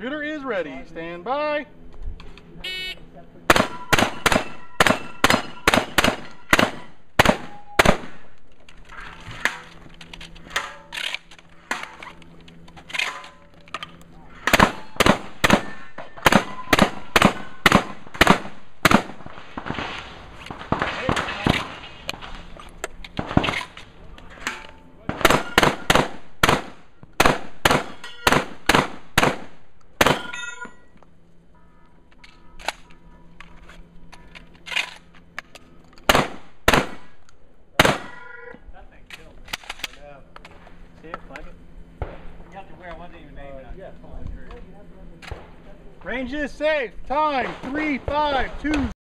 Shooter is ready. Stand by. See it? Flag it? You have to wear one name it. Uh, yeah. Range is safe. Time three, five, two.